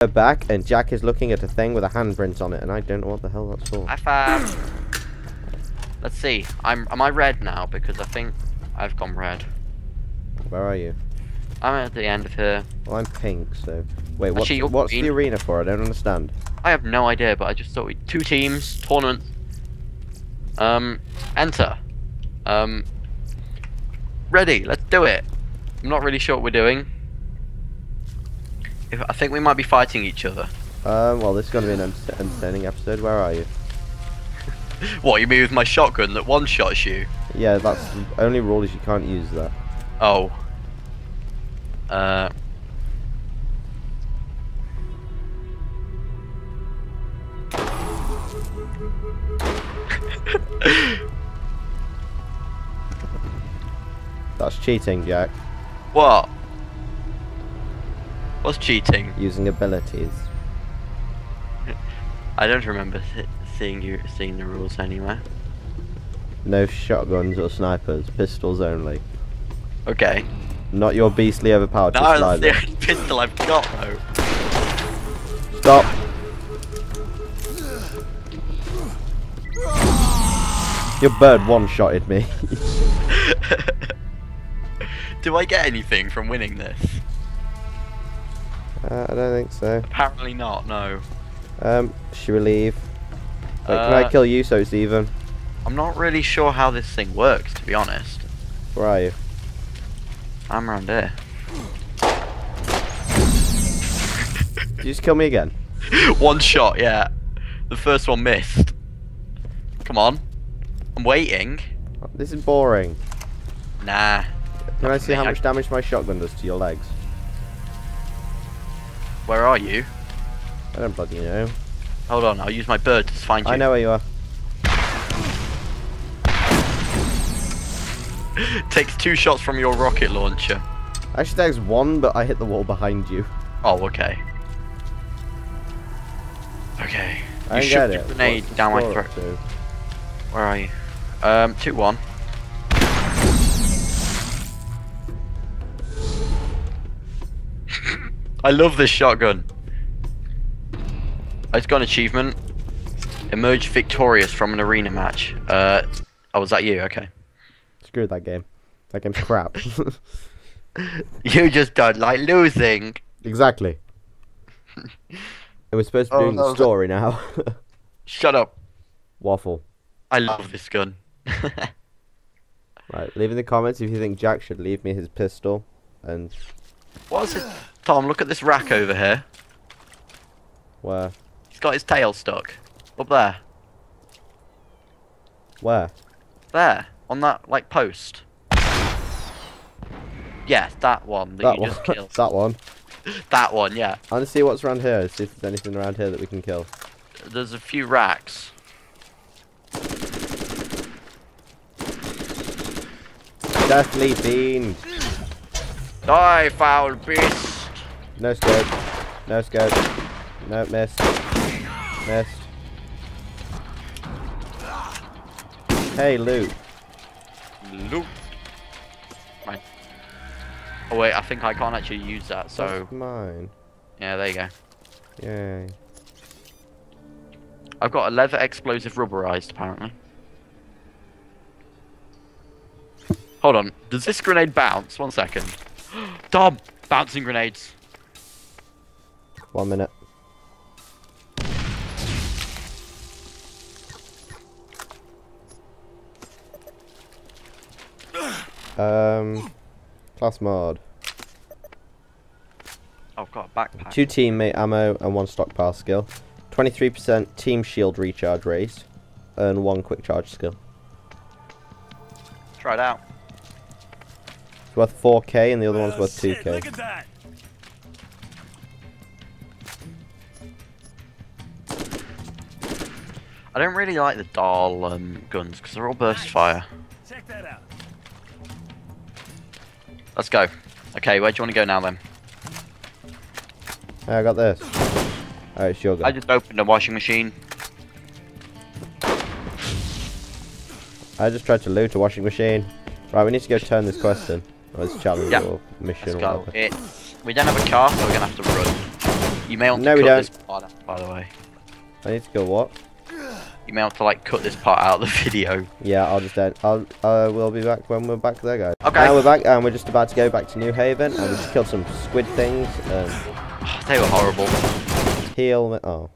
We're back, and Jack is looking at a thing with a handprint on it, and I don't know what the hell that's for. I found. Let's see. I'm. Am I red now? Because I think I've gone red. Where are you? I'm at the end of here. Well, I'm pink, so... Wait, what's, Actually, what's green. the arena for? I don't understand. I have no idea, but I just thought we two teams tournament. Um, enter. Um, ready. Let's do it. I'm not really sure what we're doing. If, I think we might be fighting each other. Um, well, this is going to be an enter- entertaining episode. Where are you? What you mean with my shotgun that one shots you? Yeah, that's the only rule is you can't use that. Oh. Uh. That's cheating, Jack. What? What's cheating? Using abilities. I don't remember seeing you seeing the rules anywhere. No shotguns or snipers, pistols only. Okay. Not your beastly overpowered No, pistol that's the only pistol I've got though. Stop! Your bird one-shotted me. Do I get anything from winning this? Uh, I don't think so. Apparently not. No. Um, should we leave? Wait, can I Uh, kill you so it's even? I'm not really sure how this thing works, to be honest. Where are you? I'm around here. Did you just kill me again? one shot, yeah. The first one missed. Come on. I'm waiting. This is boring. Nah. Can I see how much damage my shotgun does to your legs? Where are you? I don't bloody know. Hold on, I'll use my bird to find you. I know where you are. Takes two shots from your rocket launcher. Actually, there's one, but I hit the wall behind you. Oh, okay. Okay. I You don't shoved it. grenade down my throat. Where are you? Um, 2 I love this shotgun. I just got an achievement. Emerged victorious from an arena match. Uh, oh, was that you? Okay. Screw that game. That game's crap. You just don't like losing. exactly. And we're supposed to be Oh, doing the story now. Shut up. Waffle. I love this gun. Right, leave in the comments if you think Jack should leave me his pistol. And What's it? Tom, look at this rakk over here. where? He's got his tail stuck. Up there. Where? There. On that, like, post. Yeah, that one that, That you one. just killed. that one. that one, yeah. I want to see what's around here. See if there's anything around here that we can kill. There's a few rakks. Deathly fiend. Die, foul beast! No scope. No scope. No, missed. Missed. Hey, loot. Loot. Right. Oh wait, I think I can't actually use that, so... That's mine. Yeah, there you go. Yay. I've got a leather explosive rubberized, apparently. Hold on, does this grenade bounce? One second. Dom! Bouncing grenades. One minute. Um, class mod. Oh, I've got a backpack. Two teammate ammo and one stockpile skill. 23% team shield recharge raised. Earn one quick charge skill. Try it out. It's worth 4k and the other one's Well, worth shit, 2k. Look at that. I don't really like the Dahl um, guns because they're all burst fire. Check that out. Let's go. Okay, where do you want to go now then? Hey, I got this. Alright, it's your go. I just opened a washing machine. I just tried to loot a washing machine. Right, we need to go turn this quest in. Or this challenge Yeah. or mission Let's go. we don't have a car, so we're gonna have to run. You may want No, to we cut don't. this part out, by the way. I need to go what? You may have to like cut this part out of the video. Yeah, I'll just end. I'll. Uh, we'll be back when we're back there, guys. Okay. Now we're back, and we're just about to go back to New Haven, and we just killed some squid things They were horrible. heal. Oh.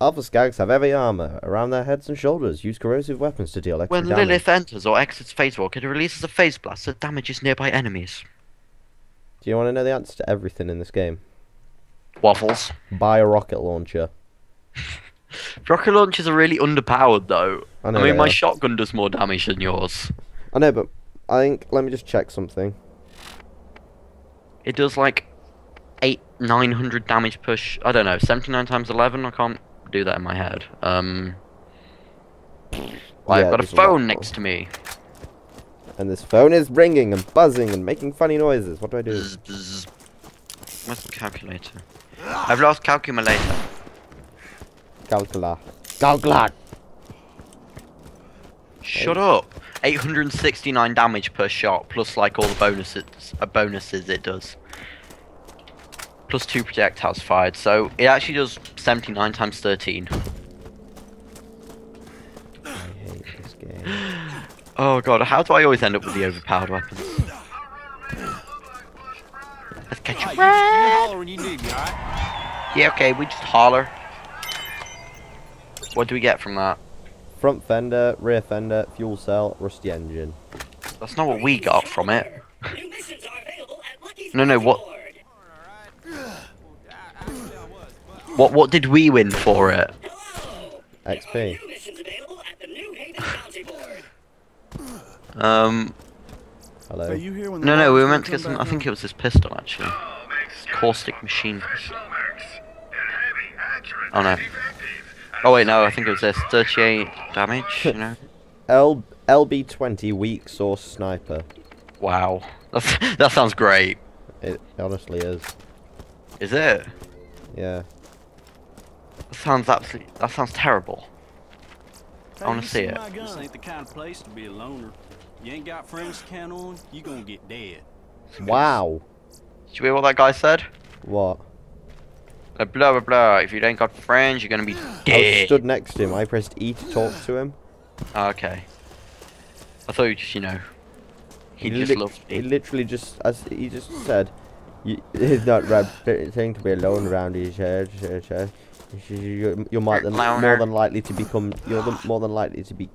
Alpha Skags have heavy armor around their heads and shoulders. Use corrosive weapons to deal extra When damage. Lilith enters or exits Phase Walk, it releases a phase blast that damages nearby enemies. Do you want to know the answer to everything in this game? Waffles. Buy a rocket launcher. Rocket launchers are really underpowered though. I I, mean, my are. shotgun does more damage than yours. I know, but I think let me just check something. It does like eight, nine hundred damage push. I don't know, seventy-nine times eleven. I can't do that in my head. Um, well, Yeah, I've got a phone next to me. And this phone is ringing and buzzing and making funny noises. What do I do? Bzz, bzz. Where's the calculator? I've lost calculator. Calcula. Calcula. Shut up. 869 damage per shot, plus like all the bonuses, uh, bonuses it does. Plus two projectiles fired, so it actually does 79 times 13. I hate this game. Oh god, how do I always end up with the overpowered weapons? Let's catch you. you you me, alright? Yeah, okay, we just holler. What do we get from that? Front fender, rear fender, fuel cell, rusty engine. That's not what we got from it. New missions are available at Lucky No, no, what- What what did we win for it? XP. There are new missions available at the New Haven Bounty Board. Um, Hello. So you here when no, no, we were meant to get some. I think it was this pistol actually. Caustic machine. Oh no. Oh wait, no, I think it was this. 38 damage. You know. L LB20 weak source sniper. Wow. That's, that sounds great. It honestly is. Is it? Yeah. That sounds absolutely. That sounds terrible. Hey, I wanna see it. my gun? This ain't the kind of place to be a loner. You ain't got friends to count on, you gonna get dead. Wow. Did you hear what that guy said? What? Uh, blah blah blah. If you ain't got friends, you're gonna be dead. I dead. stood next to him. I pressed E to talk to him. Oh, okay. I thought you just, you know. He, just lit- loved He literally just, as he just said, "He's not right thing to be alone around his head. You're, you're more than, more than likely to become. You're the, more than likely to be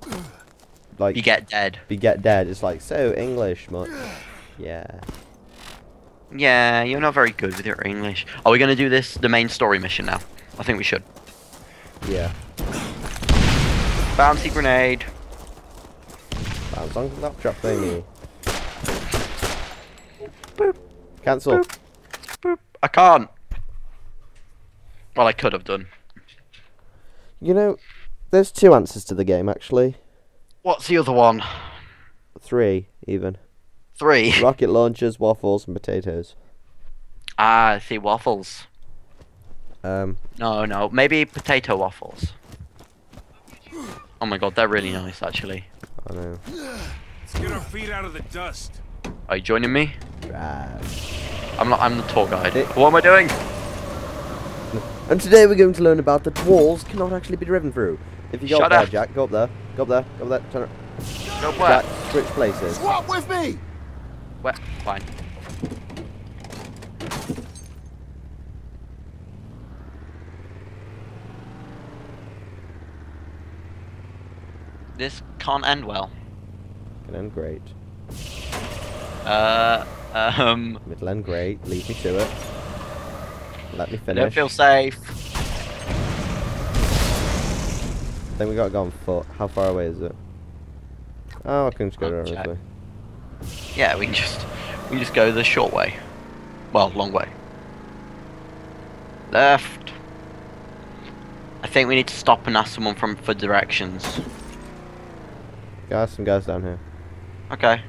like You get dead. be get dead. It's like so English much. Yeah. Yeah, you're not very good with your English. Are we gonna do this, the main story mission now? I think we should. Yeah. Bouncy grenade. Bounce on that trap thingy. Cancel. Boop. I can't. Well, I could have done. You know, there's two answers to the game actually. What's the other one? Three even. Three. Rocket launchers, waffles, and potatoes. ah, I see waffles. Um, No, no, maybe potato waffles. Oh my god, they're really nice actually. I know. Let's get our feet out of the dust. Are you joining me? Trash. I'm not. I'm the tour guide. It- What am I doing? And today we're going to learn about that walls cannot actually be driven through. If you go Shut up there, up. Jack, go up there, go up there, go up there, turn it. Go where? Jack, switch places. Swap with me! Where? Fine. This can't end well. Can end great. Uh, um, Middle end great. Lead me to it. Let me I finish. don't feel safe. I think we gotta go on foot. How far away is it? Oh, I can just go check. this way. Yeah, we can just, we just go the short way. Well, long way. Left. I think we need to stop and ask someone from for directions. Guys, some guys down here. Okay.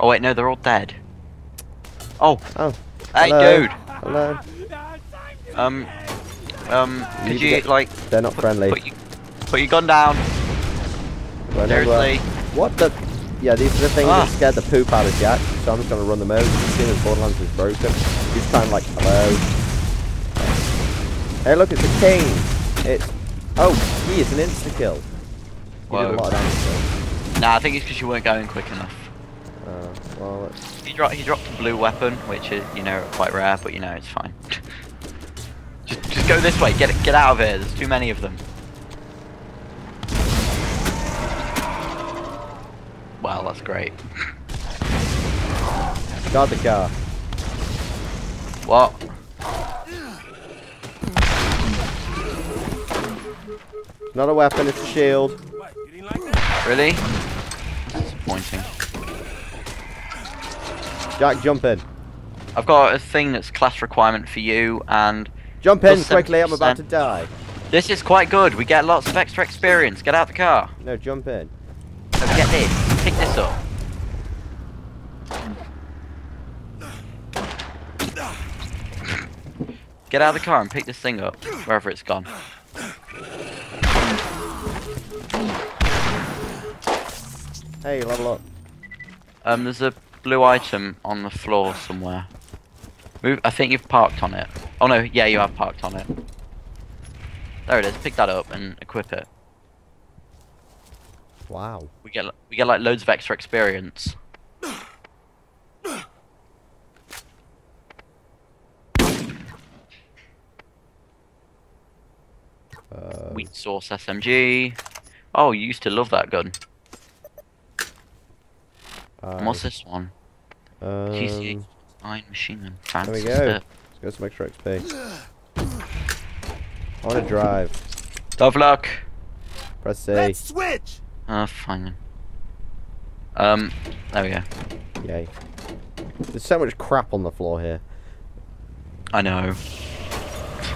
Oh wait, no, they're all dead. Oh, Oh, hey, hello. dude. Hello. Um, um, You could you get- like They're not put, friendly. Put, your, put your gun down. Seriously. What the? Yeah, these are the things Ah. that scared the poop out of Jack. So I'm just gonna run them over. As soon as Borderlands is broken, he's kind of like, hello. Hey, look, it's a king. It's. Oh, he is an insta kill. He did a lot of damage. Nah, I think it's because you weren't going quick enough. Uh, well, He dropped he dropped blue weapon, which is you know quite rare, but you know it's fine. just just go this way. Get get out of here. There's too many of them. Wow, that's great. guard the car. What? Not a weapon, it's a shield. What? You didn't like that? Really? Disappointing. Jack, jump in. I've got a thing that's class requirement for you, and Jump in quickly, I'm about to die. this is quite good. We get lots of extra experience. Get out the car. No, jump in. So get this. Pick this up. Get out of the car and pick this thing up, wherever it's gone. Hey, level up. Um, there's a blue item on the floor somewhere. Move. I think you've parked on it. Oh no, yeah, you have parked on it. There it is. Pick that up and equip it. Wow. We get we get like loads of extra experience. Uh, Wheat sauce SMG. Oh, you used to love that gun. And What's this one? Um, TCH nine machine gun. Fancy we go. stuff. let's go some extra XP. I want to drive. Tough luck. Press C. Let's switch. Uh, fine. Um, there we go. Yay. There's so much crap on the floor here. I know.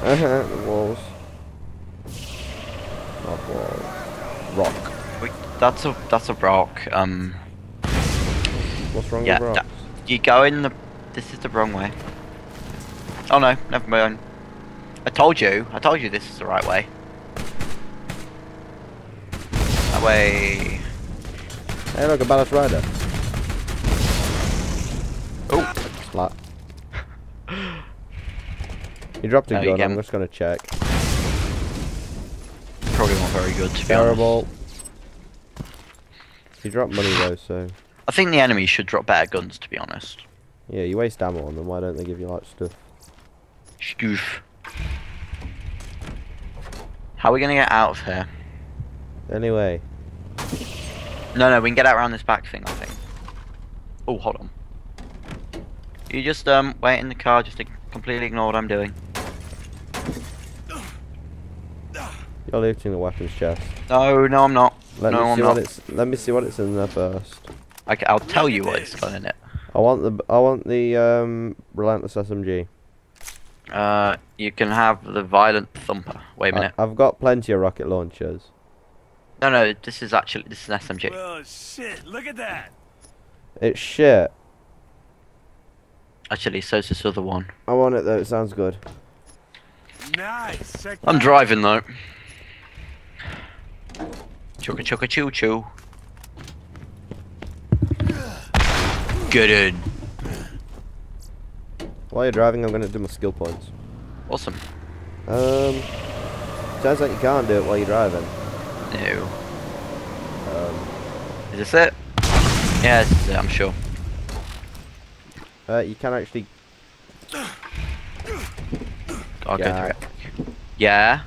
Uh-huh, the walls. Not walls. Rock. We, that's a that's a rock. Um, What's wrong yeah. with da- rocks? You go in the. This is the wrong way. Oh no, never mind. I told you. I told you this is the right way. That way. Hey, look, a ballast rider. Oh. Splat. You dropped a No, gun, I'm just gonna check. Probably not very good to be Terrible. honest. You dropped money though, so... I think the enemies should drop better guns to be honest. Yeah, you waste ammo on them, why don't they give you like stuff? Scoof. How are we gonna get out of here? Anyway, No, no, we can get out around this back thing, I think. Oh, hold on. You just um wait in the car, just to completely ignore what I'm doing. you're looting the weapons chest. No, no, I'm not. Let no, me I'm see not. what it's. Let me see what it's in there first. I, will tell you what it's got in it. I want the. I want the um, relentless SMG. Uh, you can have the violent thumper. Wait a minute. I've got plenty of rocket launchers. No, no, this is actually this is an SMG. Oh shit. Look at that. It's shit. Actually, so's this other one. I want it though. It sounds good. Nice. I'm driving though. Chugga chugga choo choo. Get in. While you're driving, I'm gonna do my skill points. Awesome. Um, sounds like you can't do it while you're driving. No. Um, Is this it? Yeah, this is it, I'm sure. uh, you can actually. I'll go Yeah. through it. Yeah.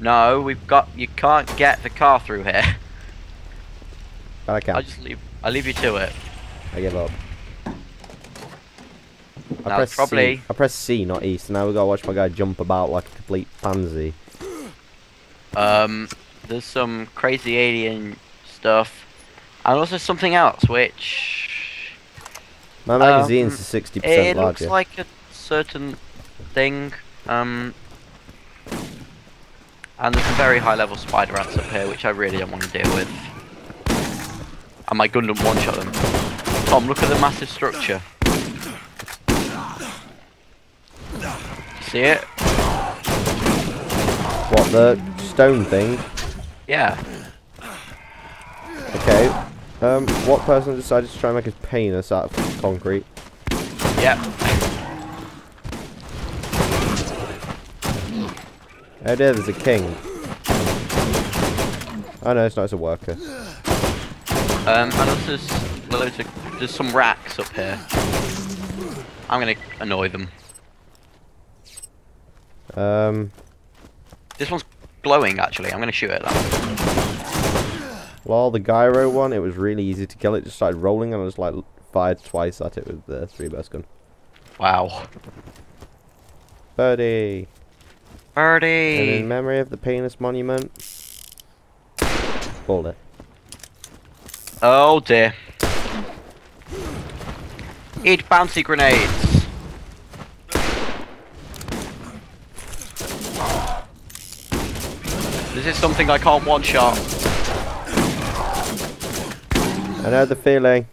No, we've got. You can't get the car through here. But I can. I'll just leave. I'll leave you to it. I give up. I Now, press probably- C. I press C, not E. So now we gotta watch my guy jump about like a complete pansy. Um, there's some crazy alien stuff, and also something else which My magazine's Um, 60% it percent looks like a certain thing. Um, and there's some very high level spider rats up here, which I really don't want to deal with. And my Gundam one shot them. Tom, look at the massive structure. See it? What the stone thing? Yeah. Okay. Um, what person decided to try and make his penis out of concrete? Yep. Oh dear, there's a king. Oh no, it's not, it's a worker. Um, and also there's loads of there's some rakks up here. I'm gonna annoy them. Um, This one's glowing actually. I'm gonna shoot it at that. lol, the gyro one, it was really easy to kill. It just started rolling and I just like fired twice at it with the three burst gun. Wow. Birdie! And in memory of the penis monument. Bullet. Oh dear. Eat bouncy grenades. This is something I can't one shot. I know the feeling.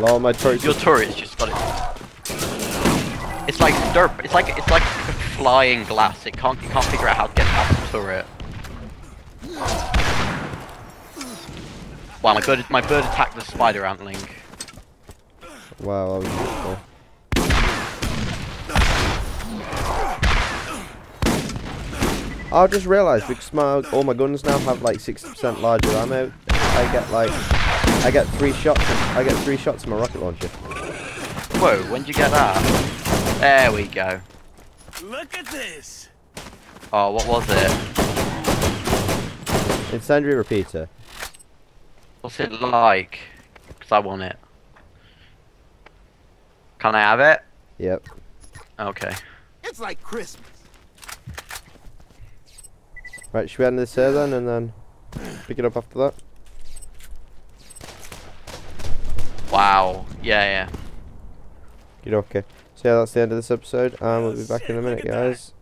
Lol, my turret's Your turret's just got it. It's like derp. It's like it's like flying glass. It can't it can't figure out how to get past the turret. Wow, my bird my bird attacked the spider antling. Wow, that was useful. I just realised because my all my guns now have like 60% larger ammo. I get like I get three shots. I get three shots in my rocket launcher. Whoa, when'd you get that? There we go. Look at this. Oh, what was it? Incendiary repeater. What's it like? Because I want it. Can I have it? Yep. Okay. It's like Christmas. Right, should we end this here then and then pick it up after that? Wow. Yeah, yeah. Good, okay. So yeah, that's the end of this episode, and we'll be back in a minute, look that. guys.